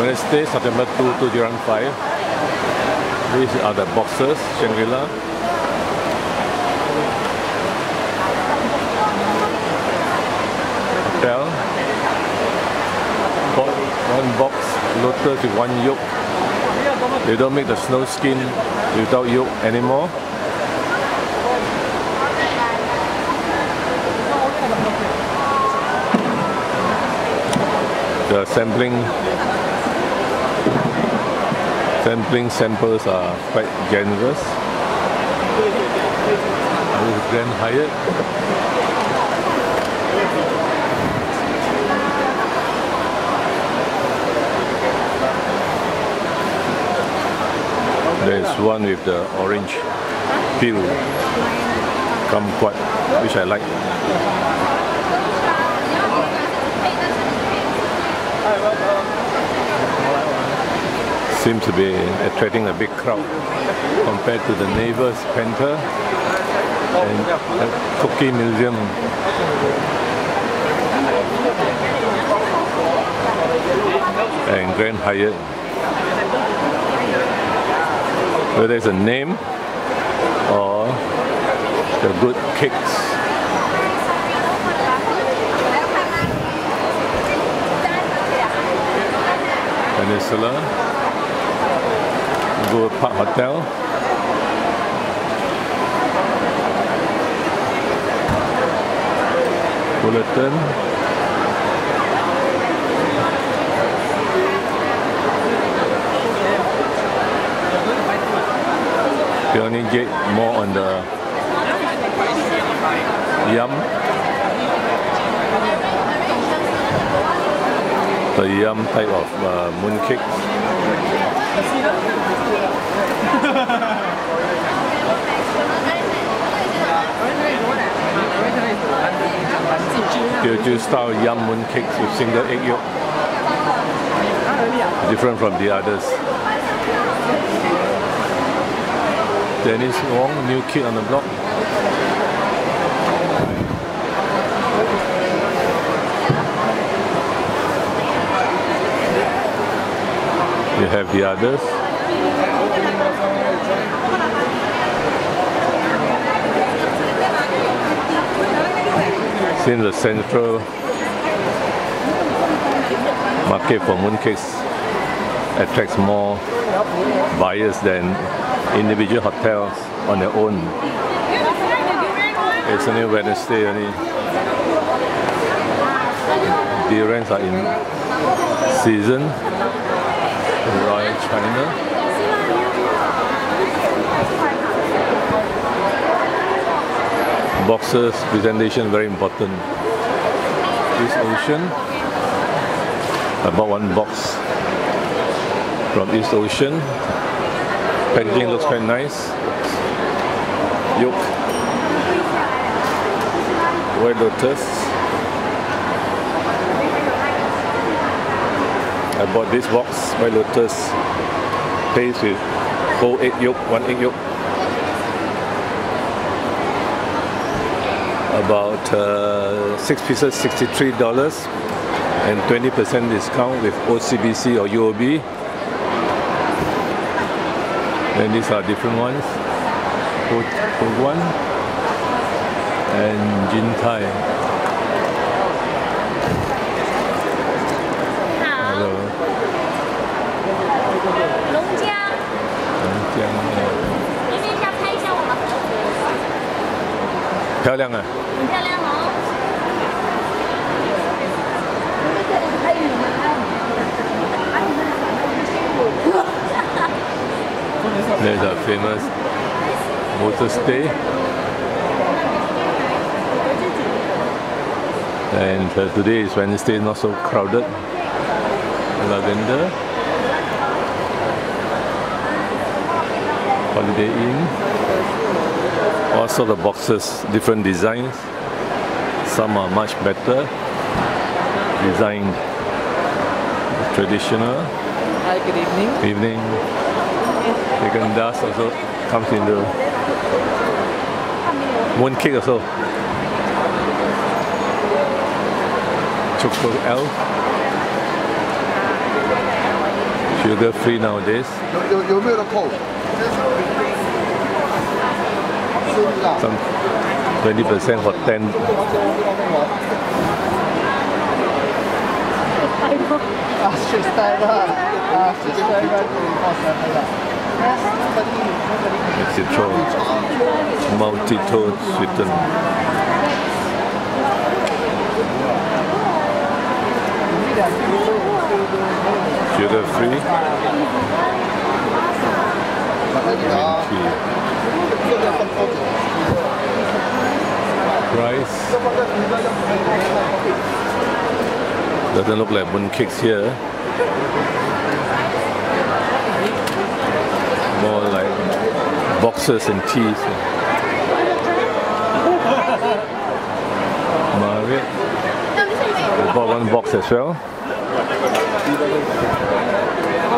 Wednesday, September 2, 2005. These are the boxes, Shangri-La. Hotel. Bought one box, lotus with one yolk. They don't make the snow skin without yolk anymore. The sampling sampling samples are quite generous. This is Grand Hyatt. There's one with the orange peel kumquat, which I like. Seems to be attracting a big crowd compared to the neighbors Panther and the Cookie Museum. And Grand Hyatt. Whether it's a name or the good cakes. Peninsula, Goodwood Park Hotel. Bulletin. Peony Jade more on the yum. The yum type of uh, mooncake. Teochew style yum mooncakes with single egg yolk. Different from the others. Dennis Wong, new kid on the block. You have the others. Since the central market for mooncakes attracts more buyers than individual hotels on their own. It's only Wednesday only. Durians are in season Royal China. Boxes presentation very important. East Ocean. I bought one box from East Ocean. Packaging looks quite nice. Yolk. White lotus. I bought this box, White Lotus paste with whole egg yolk, one egg yolk. About uh, six pieces, $63 and 20% discount with OCBC or UOB. Then these are different ones. Food one and Jin Thai. Hello. 龙江，漂亮啊！很漂亮哦。 There's a famous motor stay. And uh, today is Wednesday, not so crowded. Lavender. Holiday Inn. Also the boxes, different designs. Some are much better designed. Traditional. Hi, good evening. Evening. Haagen Dazs also comes in the mooncake also. Choco L. Sugar free nowadays. 有有有没有的扣？ some 20% hot 10. Mexico, maltitol sweetened Sugar free. Green tea. Doesn't look like mooncakes here. More like boxes and teas. Marriott. We bought one box as well.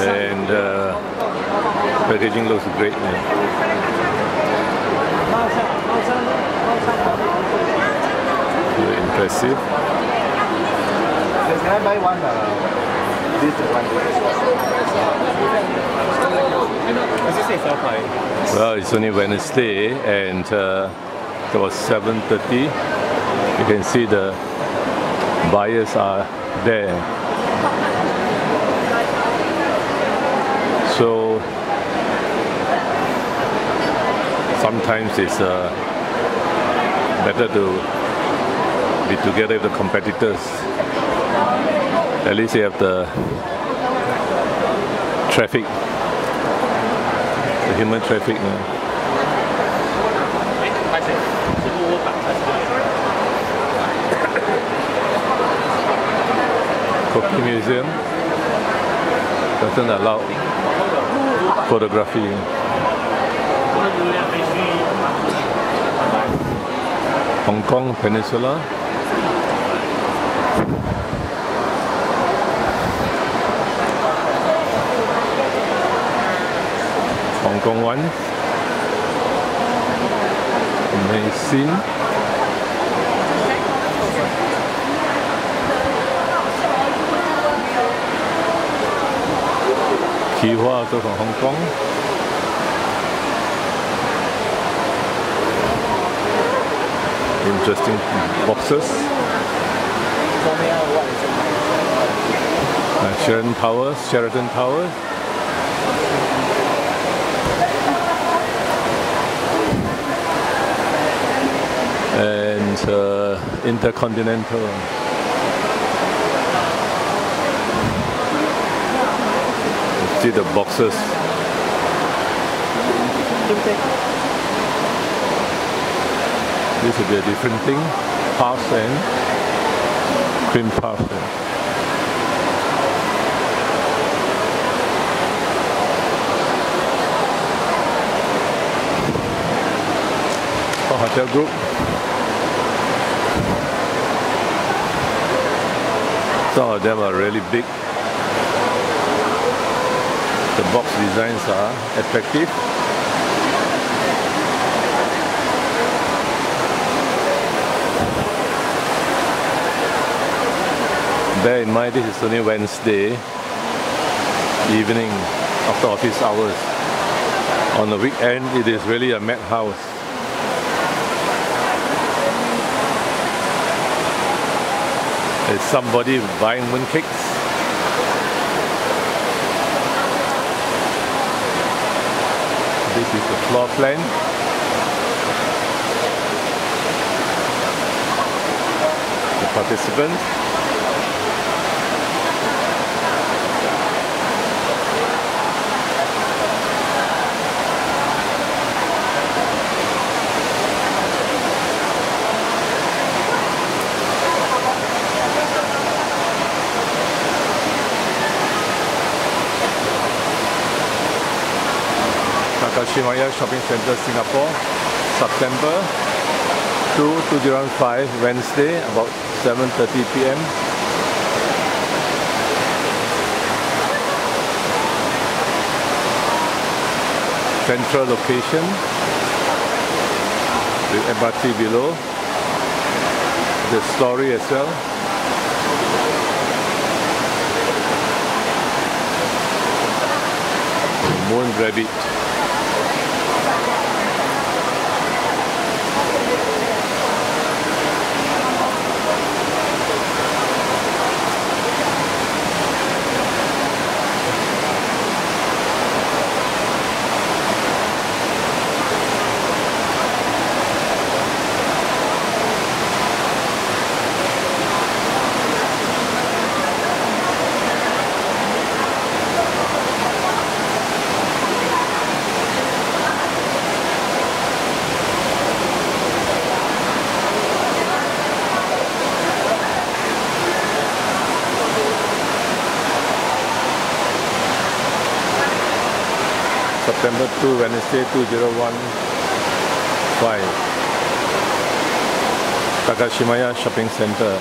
And uh, packaging looks great. yeah. Very impressive. Can I buy one? Uh, this one. Does it say sell? Well, it's only Wednesday and uh, it was 7.30. You can see the buyers are there. So sometimes it's uh, better to be together with the competitors. At least you have the traffic, the human traffic. uh, Cookie Museum doesn't allow photography. Hong Kong Peninsula. Hong Kong one. Amazing. Kee Wah also from Hong Kong. Interesting boxes. Uh, Sheraton Towers, Sheraton Towers. And uh, Intercontinental. See the boxes. This will be a different thing. Puffs and puff. for oh, hotel group. Some of them are really big. The box designs are attractive. Bear in mind this is only Wednesday evening after office hours. On the weekend it is really a madhouse. Is somebody buying mooncakes? This is the floor plan. The participants. Takashimaya Shopping Center, Singapore, September 2, 2005, Wednesday, about 7.30 p.m. Central location, the MRT below, the story as well. won't grab 2, Wednesday 2015. Takashimaya Shopping Center.